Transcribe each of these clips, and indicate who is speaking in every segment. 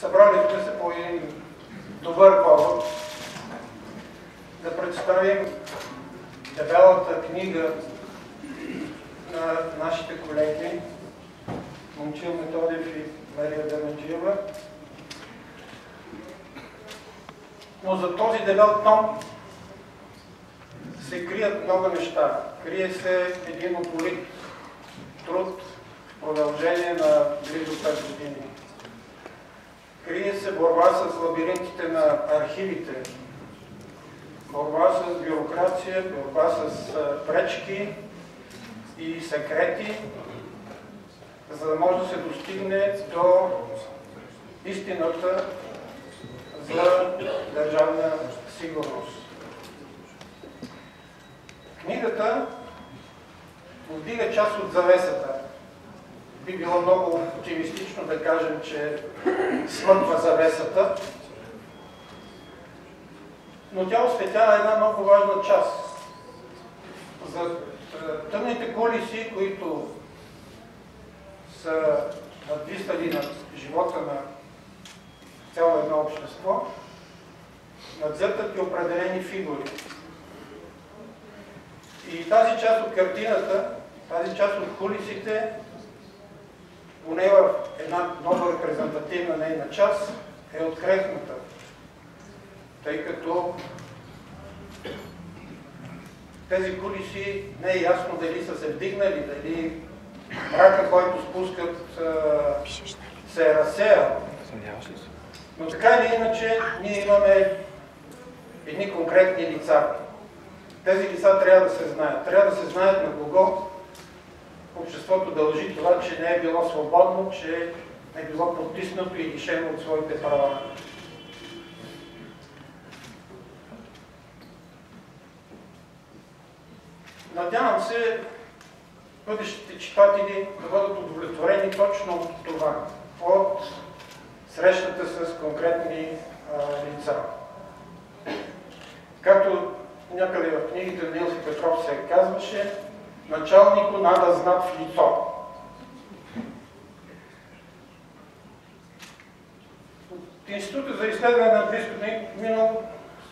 Speaker 1: Събрали сме се по един добър повод да представим дебелата книга на нашите колеги Момчил Методев и Мария Дамаджиева. Но за този дебел том се крият много неща. Крие се един упорит труд в продължение на близо 5 години. Крие се борба с лабиринтите на архивите, борба с бюрокрация, борба с пречки и секрети, за да може да се достигне до истината за държавна сигурност. Книгата повдига част от завесата. Би било много оптимистично да кажем, че смъква завесата, но тя осветява една много важна част. За тъмните колиси, които са надвисали над живота на цяло едно общество, надзъртат и определени фигури. И тази част от картината, тази част от кулисите, поне в една много репрезентативна нейна част, е открехната. Тъй като тези кулиси не е ясно дали са се вдигнали, дали мрака, който спускат, се е разсеял. Но така или иначе, ние имаме едни конкретни лица. Тези лица трябва да се знаят. Трябва да се знаят на кого обществото дължи това, че не е било свободно, че е било потиснато и лишено от своите права. Надявам се бъдещите читатели да бъдат удовлетворени точно от това, от срещата с конкретни а, лица. Както някъде в книгите на Илси Петров се казваше, началнико надо знат в лицо. От Института за изследване на близкото минало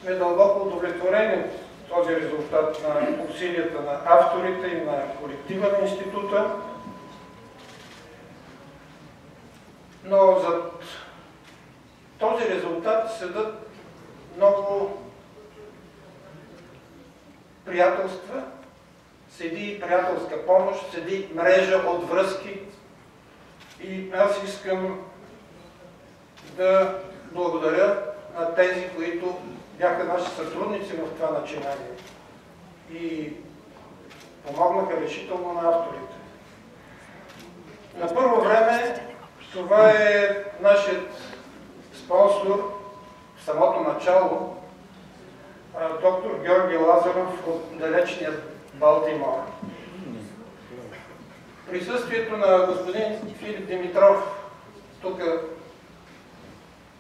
Speaker 1: сме дълбоко удовлетворени от този резултат на усилията на авторите и на колектива на института. Но за този резултат седат много приятелства, седи приятелска помощ, седи мрежа от връзки и аз искам да благодаря на тези, които бяха наши сътрудници в това начинание и помогнаха решително на авторите. На първо време това е нашият спонсор в самото начало, доктор Георги Лазаров от далечния Балтимор. Присъствието на господин Филип Димитров тук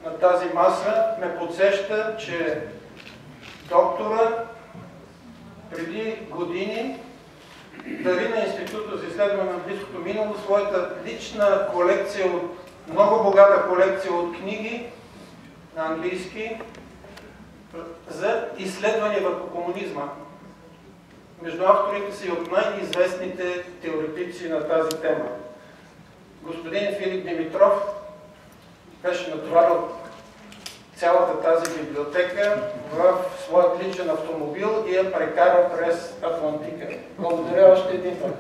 Speaker 1: на тази маса ме подсеща, че доктора преди години дари на Института за изследване на близкото минало своята лична колекция от много богата колекция от книги на английски за изследване върху комунизма. Между авторите са и от най-известните теоретици на тази тема. Господин Филип Димитров беше натоварил цялата тази библиотека в своят личен автомобил и я прекара през Атлантика. Благодаря още един път.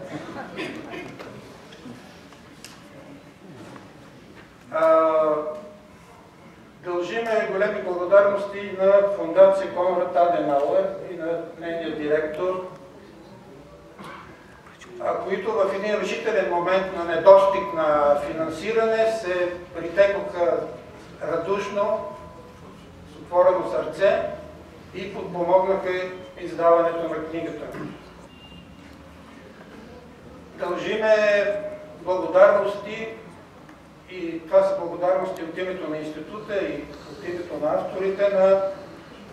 Speaker 1: Дължиме големи благодарности на фундация Конрад Аденауер и на нейния директор, които в един решителен момент на недостиг на финансиране се притекоха радушно, с отворено сърце и подпомогнаха издаването на книгата. Дължиме благодарности и това са благодарности от името на института и от името на авторите на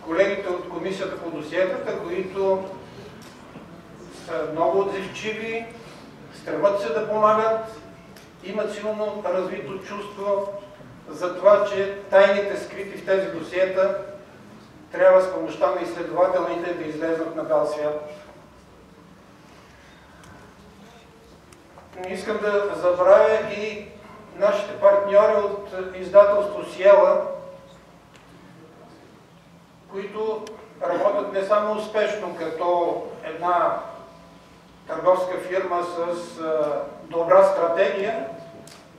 Speaker 1: колегите от Комисията по досиетата, които са много отзивчиви, стремат се да помагат, имат силно развито чувство за това, че тайните скрити в тези досиета трябва с помощта на изследователните да излезнат на бял свят. Не искам да забравя и нашите партньори от издателство Сиела, които работят не само успешно като една търговска фирма с добра стратегия,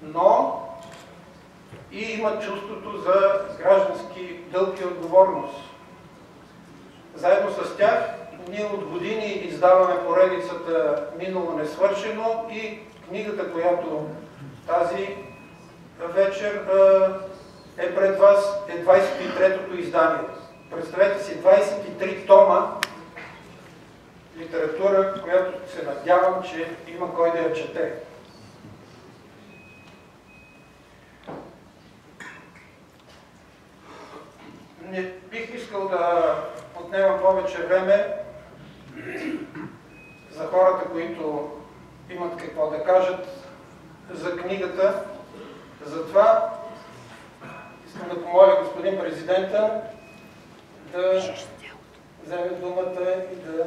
Speaker 1: но и имат чувството за граждански дълг и отговорност. Заедно с тях ние от години издаваме поредицата Минало несвършено и книгата, която тази вечер е пред вас, е 23-тото издание. Представете си 23 тома литература, която се надявам, че има кой да я чете. Не бих искал да отнемам повече време за хората, които имат какво да кажат за книгата. Затова искам да помоля господин президента да вземе думата и да